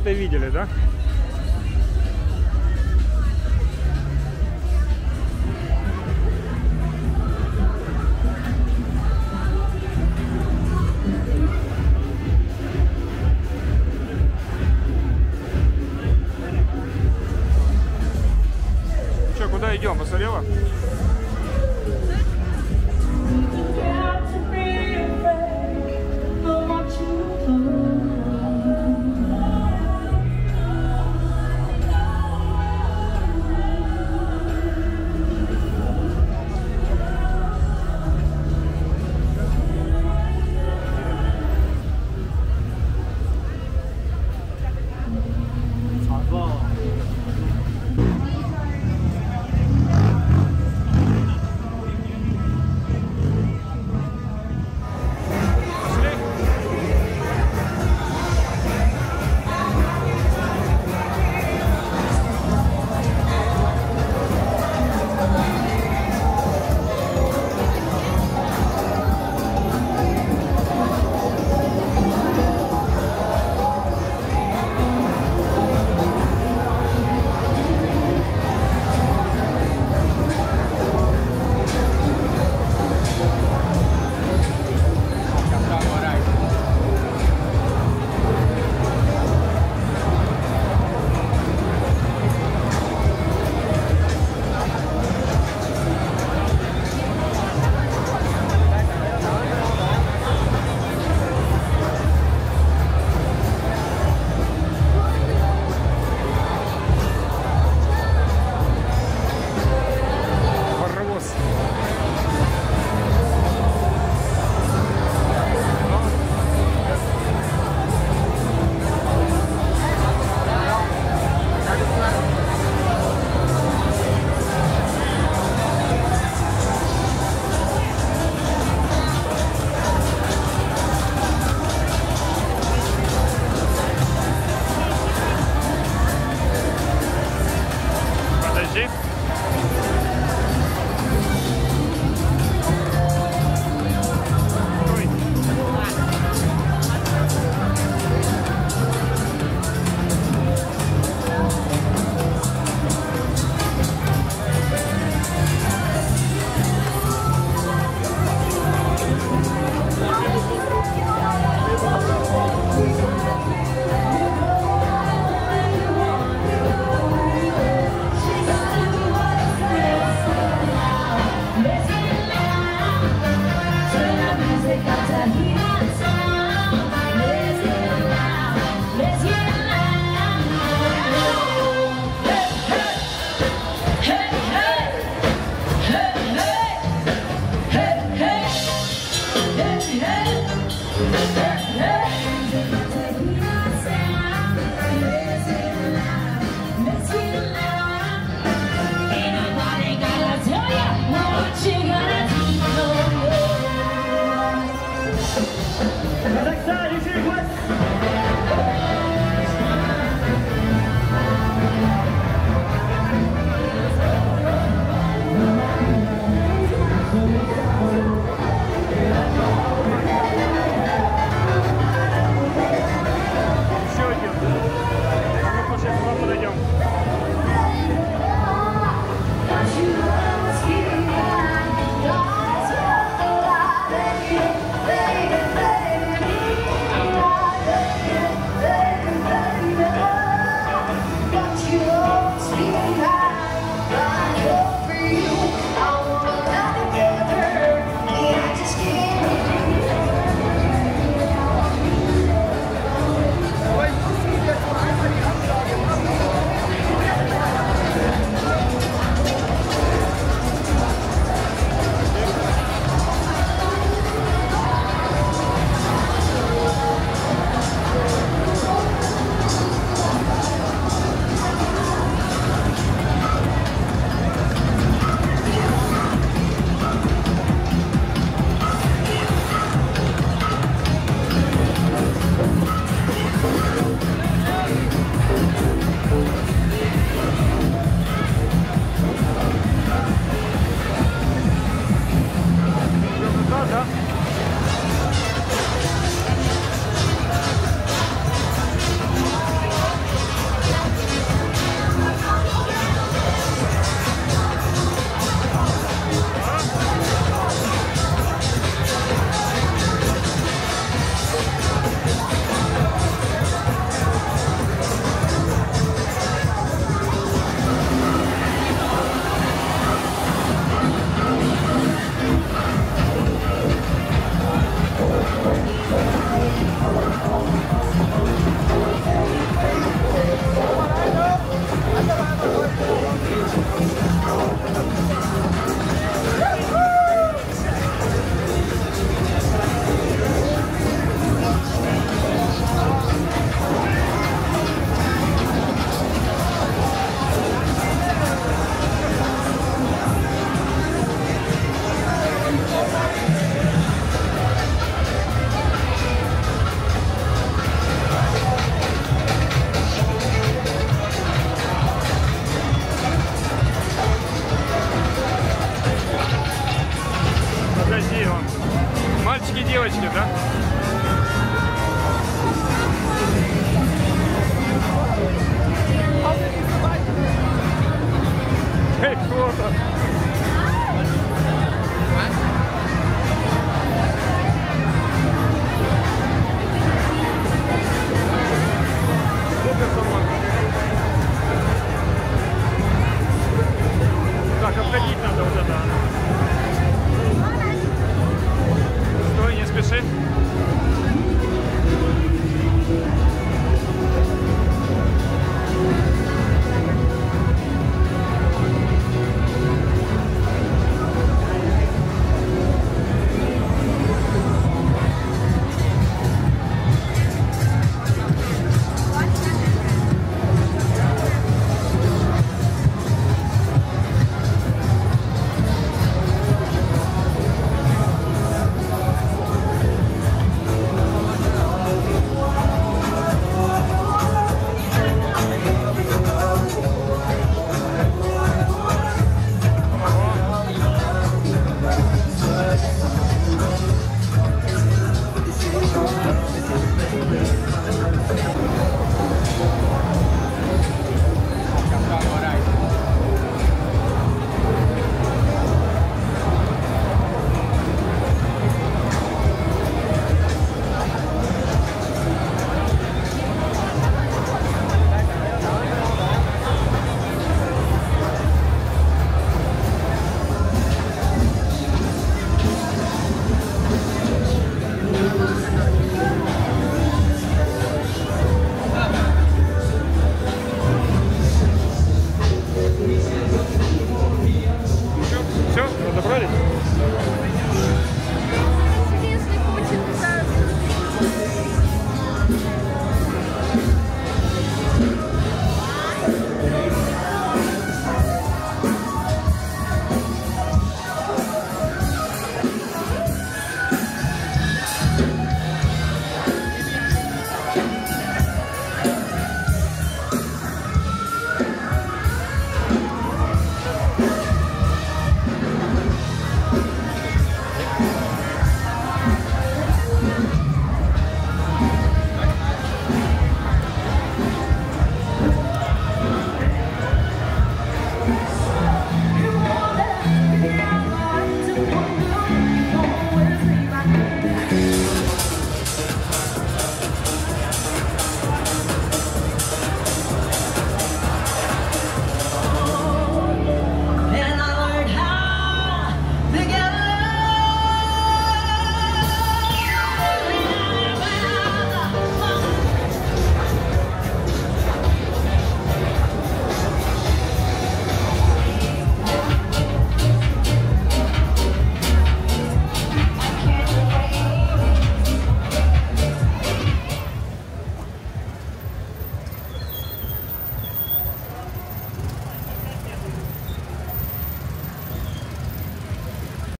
это видели, да? Че, куда идем? Посолева? Fechou,